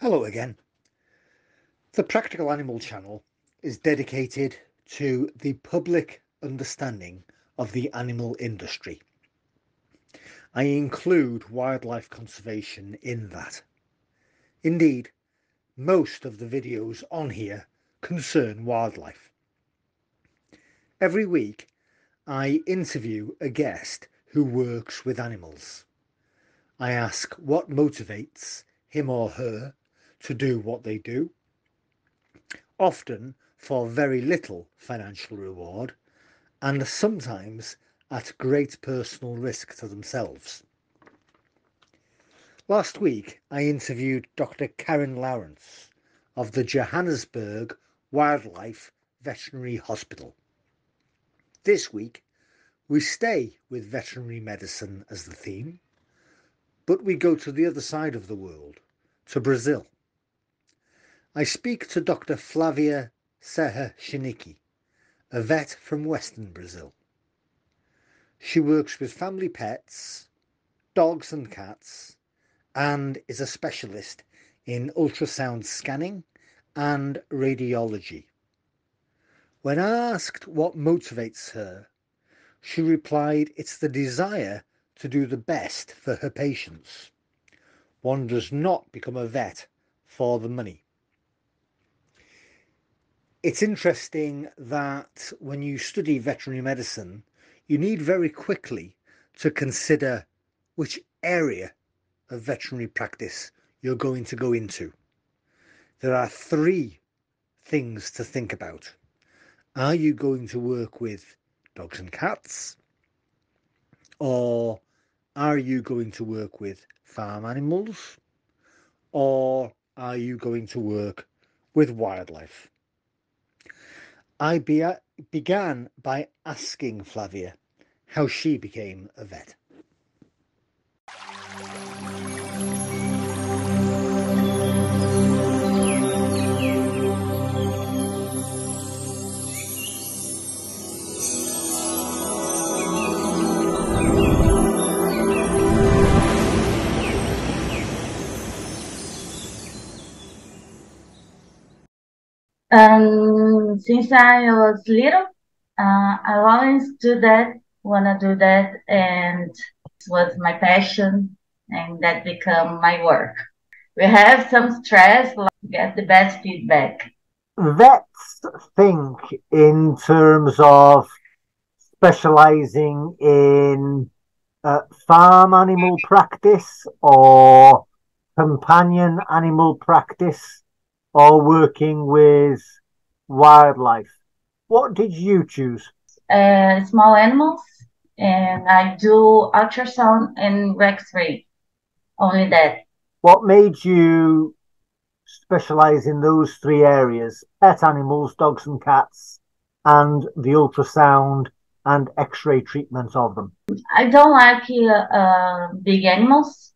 Hello again. The Practical Animal channel is dedicated to the public understanding of the animal industry. I include wildlife conservation in that. Indeed, most of the videos on here concern wildlife. Every week, I interview a guest who works with animals. I ask what motivates him or her to do what they do, often for very little financial reward and sometimes at great personal risk to themselves. Last week, I interviewed Dr. Karen Lawrence of the Johannesburg Wildlife Veterinary Hospital. This week, we stay with veterinary medicine as the theme, but we go to the other side of the world, to Brazil. I speak to Dr. Flavia Serra Shinicki, a vet from Western Brazil. She works with family pets, dogs and cats, and is a specialist in ultrasound scanning and radiology. When asked what motivates her, she replied it's the desire to do the best for her patients. One does not become a vet for the money it's interesting that when you study veterinary medicine, you need very quickly to consider which area of veterinary practice you're going to go into. There are three things to think about. Are you going to work with dogs and cats? Or are you going to work with farm animals? Or are you going to work with wildlife? I be- began by asking Flavia how she became a vet. Since I was little, uh, I always do that, wanna do that, and it was my passion, and that become my work. We have some stress, like get the best feedback. Vets think in terms of specializing in uh, farm animal practice or companion animal practice or working with wildlife. What did you choose? Uh, small animals, and I do ultrasound and X-ray. Only that. What made you specialize in those three areas: pet animals, dogs and cats, and the ultrasound and X-ray treatment of them? I don't like uh, uh, big animals,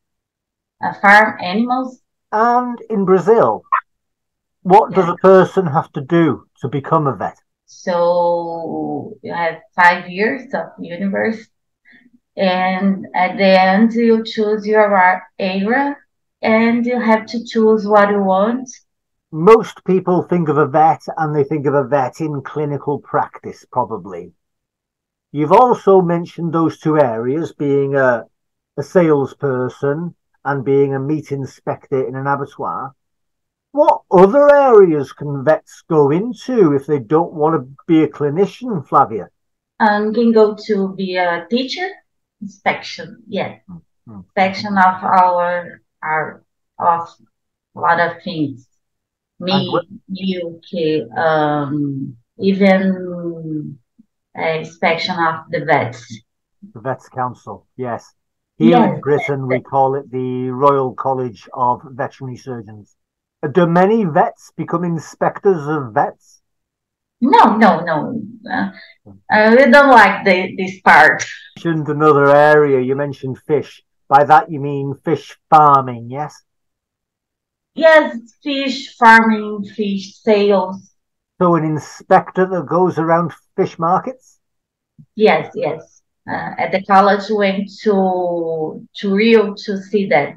uh, farm animals. And in Brazil, what does a person have to do to become a vet? So you have five years of university, and at the end you choose your area, and you have to choose what you want. Most people think of a vet and they think of a vet in clinical practice, probably. You've also mentioned those two areas being a, a salesperson and being a meat inspector in an abattoir. What other areas can vets go into if they don't want to be a clinician, Flavia? Um, can go to be a teacher, inspection, yeah, mm-hmm. inspection of our our of a lot of things. Me, milk, um, even inspection of the vets. The Vets Council, yes. Here yes, in Britain, we call it the Royal College of Veterinary Surgeons. Do many vets become inspectors of vets? No, no, no. Uh, uh, we don't like the, this part. You mentioned another area. You mentioned fish. By that you mean fish farming, yes? Yes, fish farming, fish sales. So an inspector that goes around fish markets? Yes, yes. Uh, at the college, went to to Rio to see that.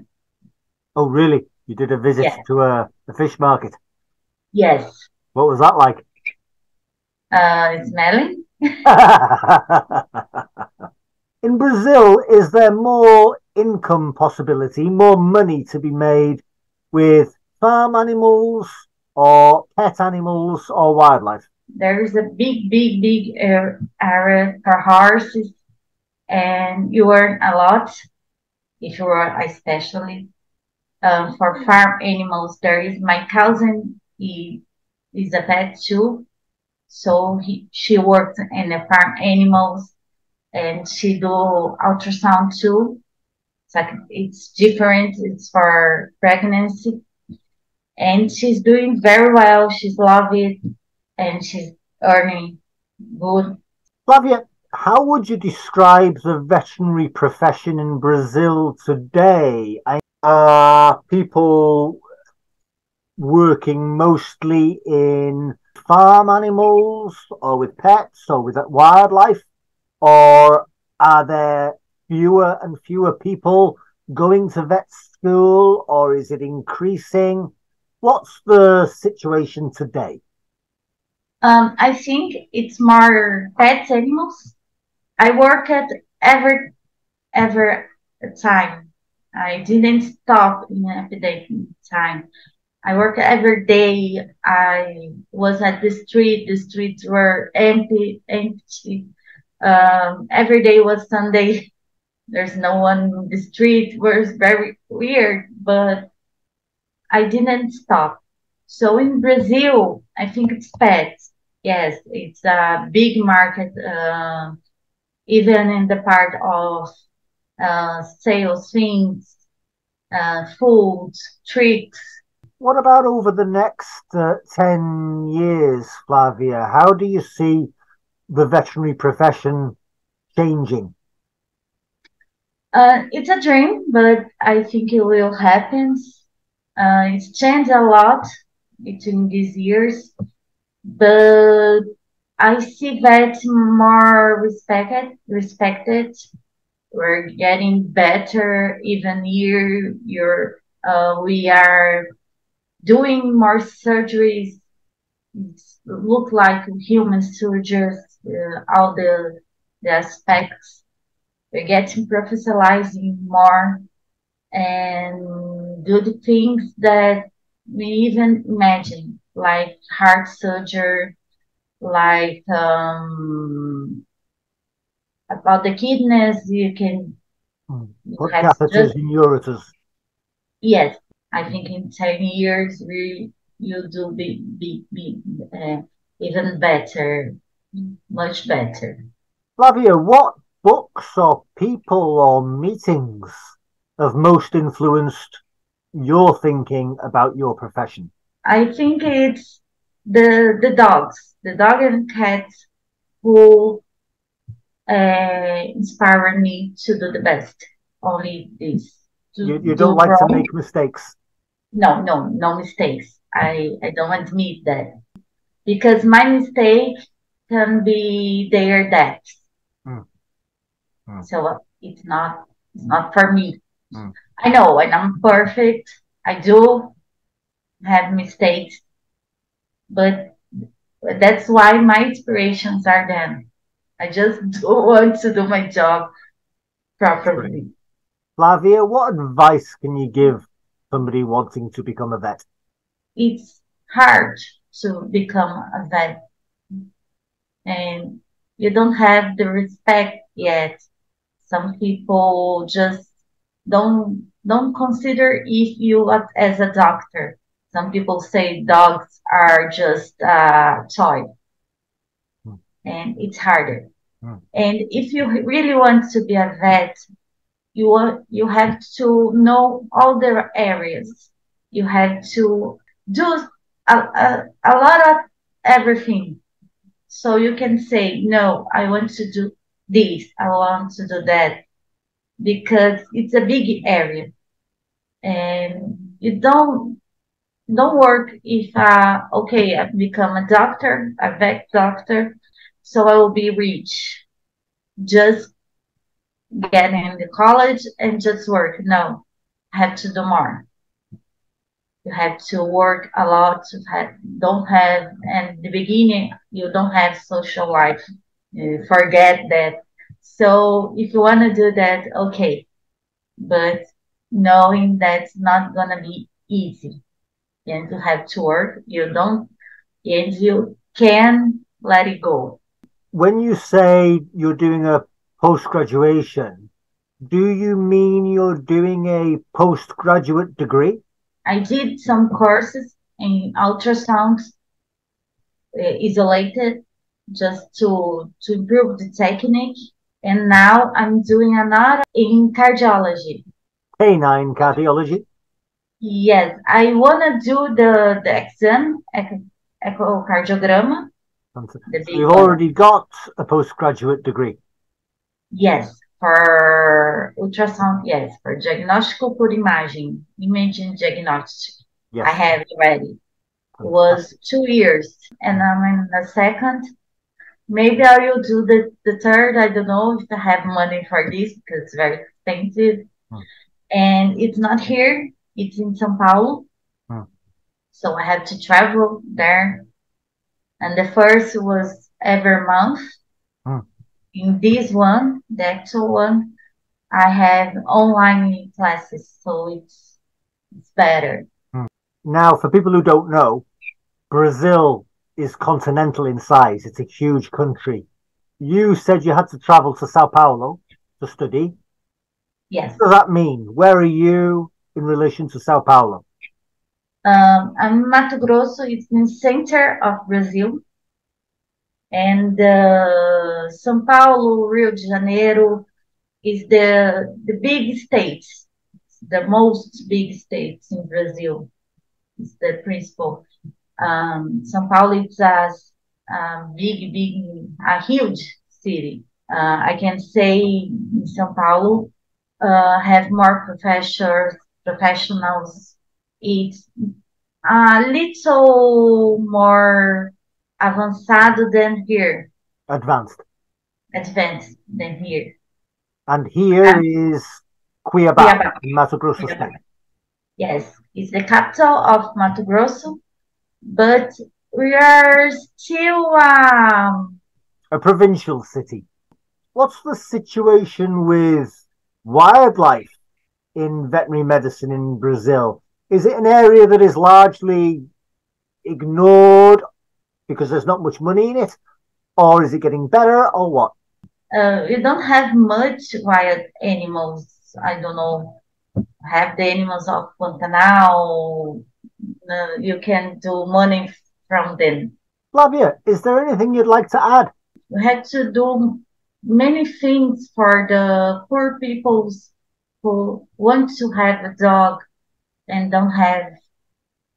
Oh, really? You did a visit to a, a, fish market. Yes. What was that like? Uh, smelling. In Brazil, is there more income possibility, more money to be made with farm animals or pet animals or wildlife? There is a big, big, big area for horses, and you earn a lot if you are especially um, for farm animals. There is my cousin, he is a vet too, so he, she works in the farm animals, and she do ultrasound too. It's like it's different. It's for pregnancy and she's doing very well. She's it and she's earning good. Flavia, how would you describe the veterinary profession in Brazil today? Are people working mostly in farm animals or with pets or with wildlife? Or are there fewer and fewer people going to vet school or is it increasing? What's the situation today? Um, I think it's more pet animals. I work at every every time. I didn't stop in epidemic time. I work every day. I was at the street. The streets were empty, empty. Um, every day was Sunday. There's no one. in The street was very weird, but I didn't stop. So in Brazil, I think it's pets. Yes, it's a big market, uh, even in the part of uh, sales things, uh, food, tricks. What about over the next uh, 10 years, Flavia? How do you see the veterinary profession changing? Uh, it's a dream, but I think it will happen uh, it's changed a lot between these years, but I see that more respected. Respected. We're getting better even year. You're, uh, we are doing more surgeries. Look like human surgeons Uh, all the the aspects. We're getting professionalizing more and do the things that we even imagine, like heart surgery, like um, about the kidneys, you can mm. put catheters in ureters. Yes, I think in ten years we you do be be, be uh, even better, much better. Flavia, what books or people or meetings have most influenced your thinking about your profession? I think it's the the dogs, the dog and cats who uh, inspire me to do the best. Only this. You, you don't like wrong. to make mistakes. No, no, no mistakes. I I don't admit that because my mistake can be their death. Mm. Mm. So it's not it's not for me. Mm. I know, and I'm perfect. I do have mistakes, but that's why my inspirations are them. I just don't want to do my job properly. Flavia, what advice can you give somebody wanting to become a vet? It's hard to become a vet, and you don't have the respect yet. Some people just don't don't consider if you as a doctor. Some people say dogs are just a toy. And it's harder. Hmm. And if you really want to be a vet, you want, you have to know all the areas. You have to do a, a, a lot of everything. So you can say, no, I want to do this. I want to do that because it's a big area and you don't don't work if uh okay i become a doctor a vet doctor so i will be rich just get in the college and just work no I have to do more you have to work a lot. You have, don't have, and the beginning you don't have social life. You forget that. So if you want to do that, okay, but knowing that's not gonna be easy, and you have to work. You don't, and you can let it go. When you say you're doing a post graduation, do you mean you're doing a postgraduate degree? I did some courses in ultrasounds uh, isolated just to to improve the technique and now I'm doing another in cardiology. Canine cardiology? Yes, I want to do the, the exam, echo, echocardiogram. You've already got a postgraduate degree? Yes, for ultrasound, yes, for diagnóstico por imagem, imaging diagnostic. Yes. I have already. It was two years, and I'm in the second. Maybe I will do the, the third. I don't know if I have money for this because it's very expensive. Hmm. And it's not here, it's in Sao Paulo. Hmm. So I have to travel there. And the first was every month. Hmm. In this one, the actual one, I have online classes, so it's it's better. Now, for people who don't know, Brazil is continental in size. It's a huge country. You said you had to travel to Sao Paulo to study. Yes. What does that mean? Where are you in relation to Sao Paulo? Um, Mato Grosso. It's in the center of Brazil. And uh, São Paulo, Rio de Janeiro is the the big states, the most big states in Brazil. It's the principal um, São Paulo is a, a big, big, a huge city. Uh, I can say in São Paulo uh, have more professors, professionals. It's a little more avançado than here. Advanced. Advanced than here. And here um, is Cuiabá, Cuiabá. Mato Grosso Cuiabá. State. Yes, it's the capital of Mato Grosso but we are still um, a provincial city. What's the situation with wildlife in veterinary medicine in Brazil? Is it an area that is largely ignored because there's not much money in it? Or is it getting better or what? Uh, we don't have much wild animals. I don't know. Have the animals of Pantanal, uh, you can do money from them. Flavia, is there anything you'd like to add? We had to do many things for the poor peoples who want to have a dog and don't have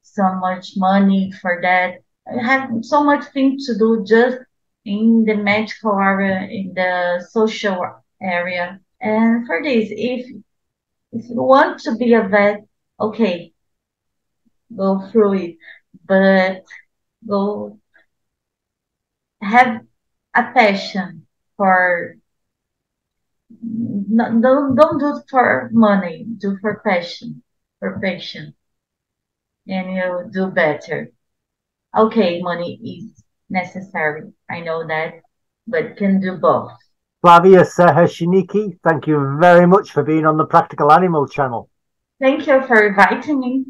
so much money for that. I have so much things to do just in the medical area, in the social area. And for this, if if you want to be a vet, okay, go through it, but go have a passion for no, don't don't do it for money, do for passion, for passion, and you'll do better. Okay, money is necessary. I know that, but can do both. Flavia Sahashiniki, thank you very much for being on the Practical Animal channel. Thank you for inviting me.